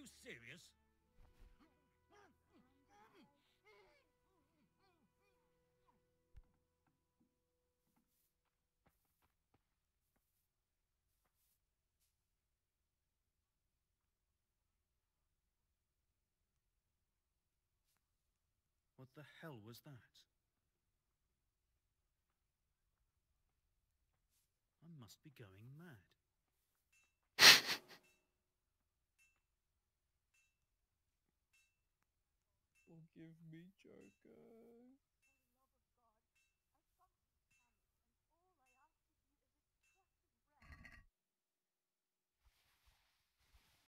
you serious? What the hell was that? I must be going mad. Forgive me, Joker.